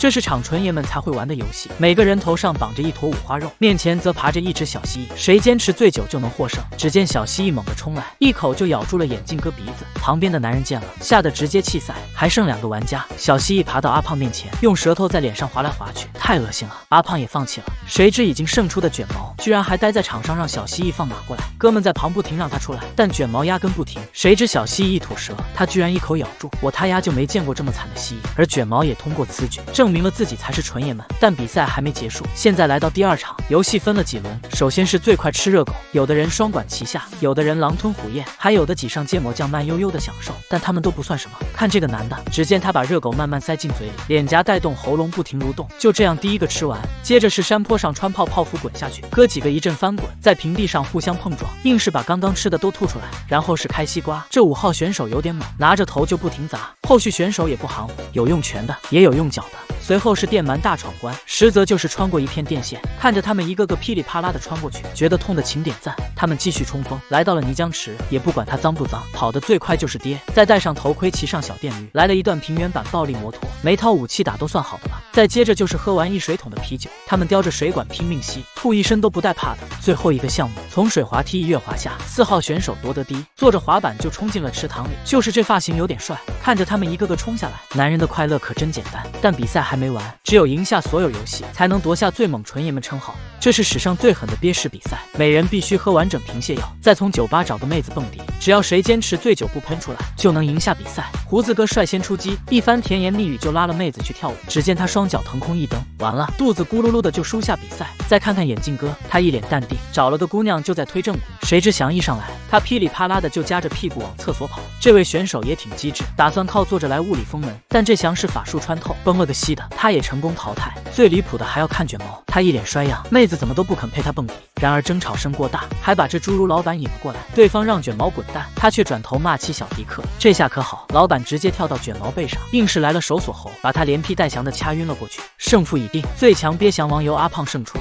这是场纯爷们才会玩的游戏，每个人头上绑着一坨五花肉，面前则爬着一只小蜥蜴，谁坚持最久就能获胜。只见小蜥蜴猛地冲来，一口就咬住了眼镜哥鼻子。旁边的男人见了，吓得直接气塞。还剩两个玩家，小蜥蜴爬到阿胖面前，用舌头在脸上划来划去，太恶心了。阿胖也放弃了。谁知已经胜出的卷毛，居然还待在场上让小蜥蜴放马过来。哥们在旁不停让他出来，但卷毛压根不停。谁知小蜥蜴一吐舌，他居然一口咬住。我他丫就没见过这么惨的蜥蜴。而卷毛也通过此举证明了自己才是纯爷们。但比赛还没结束，现在来到第二场，游戏分了几轮。首先是最快吃热狗，有的人双管齐下，有的人狼吞虎咽，还有的挤上芥末酱慢悠悠的享受。但他们都不算什么。看这个男的，只见他把热狗慢慢塞进嘴里，脸颊带动，喉咙不停蠕动。就这样，第一个吃完，接着是山坡上穿泡泡服滚下去，哥几个一阵翻滚，在平地上互相碰撞，硬是把刚刚吃的都吐出来。然后是开西瓜，这五号选手有点猛，拿着头就不停砸。后续选手也不含糊，有用拳的，也有用脚的。随后是电鳗大闯关，实则就是穿过一片电线，看着他们一个个噼里啪啦的穿过去，觉得痛的请点赞。他们继续冲锋，来到了泥浆池，也不管它脏不脏，跑得最快就是爹。再戴上头盔，骑上小电驴，来了一段平原版暴力摩托，没掏武器打都算好的了。再接着就是喝完一水桶的啤酒，他们叼着水管拼命吸，吐一身都不带怕的。最后一个项目，从水滑梯一跃滑下，四号选手夺得第一，坐着滑板就冲进了池塘里。就是这发型有点帅，看着他们一个个冲下来，男人的快乐可真简单。但比赛还没没完，只有赢下所有游戏，才能夺下最猛纯爷们称号。这是史上最狠的憋屎比赛，每人必须喝完整瓶泻药，再从酒吧找个妹子蹦迪。只要谁坚持最久不喷出来，就能赢下比赛。胡子哥率先出击，一番甜言蜜语就拉了妹子去跳舞。只见他双脚腾空一蹬，完了，肚子咕噜噜的就输下比赛。再看看眼镜哥，他一脸淡定，找了个姑娘就在推正鼓。谁知翔一上来，他噼里啪啦的就夹着屁股往厕所跑。这位选手也挺机智，打算靠坐着来物理封门，但这翔是法术穿透，崩了个稀的，他也成功淘汰。最离谱的还要看卷毛，他一脸衰样，妹子怎么都不肯陪他蹦迪。然而争吵声过大，还把这侏儒老板引了过来，对方让卷毛滚蛋，他却转头骂起小迪克。这下可好，老板直接跳到卷毛背上，硬是来了手锁喉，把他连劈带降的掐晕了过去。胜负已定，最强憋翔王由阿胖胜出。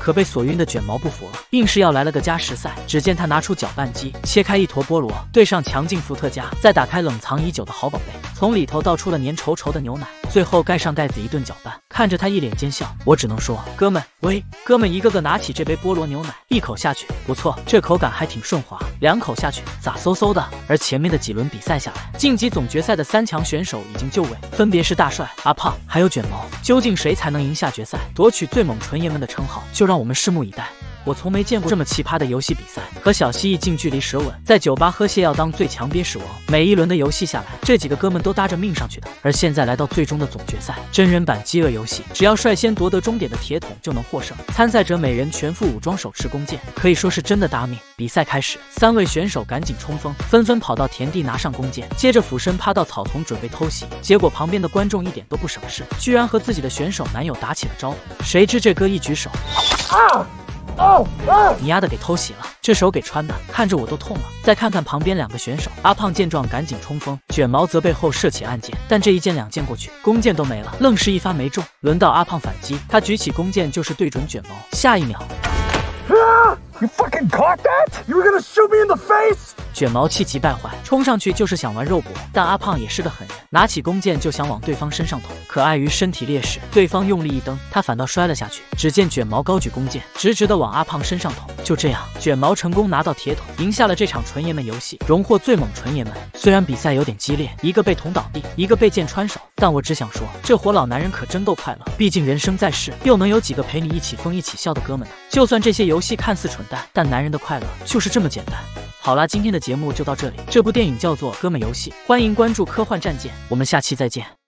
可被锁晕的卷毛不服了，硬是要来了个加时赛。只见他拿出搅拌机，切开一坨菠萝，兑上强劲伏特加，再打开冷藏已久的好宝贝，从里头倒出了粘稠稠的牛奶，最后盖上盖子一顿搅拌。看着他一脸奸笑，我只能说，哥们，喂，哥们，一个个拿起这杯菠萝牛奶，一口下去，不错，这口感还挺顺滑。两口下去，咋嗖嗖的？而前面的几轮比赛下来，晋级总决赛的三强选手已经就位，分别是大帅、阿胖还有卷毛。究竟谁才能赢下决赛，夺取最猛纯爷们的称号？就让我们拭目以待。我从没见过这么奇葩的游戏比赛，和小蜥蜴近距离舌吻，在酒吧喝泻药当最强憋屎王。每一轮的游戏下来，这几个哥们都搭着命上去的。而现在来到最终的总决赛，真人版饥饿游戏，只要率先夺得终点的铁桶就能获胜。参赛者每人全副武装，手持弓箭，可以说是真的搭命。比赛开始，三位选手赶紧冲锋，纷纷跑到田地拿上弓箭，接着俯身趴到草丛准备偷袭。结果旁边的观众一点都不省事，居然和自己的选手男友打起了招呼。谁知这哥一举手，啊！你丫的给偷袭了，这手给穿的，看着我都痛了。再看看旁边两个选手，阿胖见状赶紧冲锋，卷毛则背后射起暗箭，但这一箭两箭过去，弓箭都没了，愣是一发没中。轮到阿胖反击，他举起弓箭就是对准卷毛，下一秒。You fucking caught that? You were gonna shoot me in the face? 卷毛气急败坏，冲上去就是想玩肉搏，但阿胖也是个狠人，拿起弓箭就想往对方身上捅，可碍于身体劣势，对方用力一蹬，他反倒摔了下去。只见卷毛高举弓箭，直直的往阿胖身上捅。就这样，卷毛成功拿到铁桶，赢下了这场纯爷们游戏，荣获最猛纯爷们。虽然比赛有点激烈，一个被捅倒地，一个被箭穿手，但我只想说，这伙老男人可真够快乐。毕竟人生在世，又能有几个陪你一起疯一起笑的哥们呢？就算这些游戏看似蠢蛋，但男人的快乐就是这么简单。好啦，今天的节目就到这里。这部电影叫做《哥们游戏》，欢迎关注科幻战舰，我们下期再见。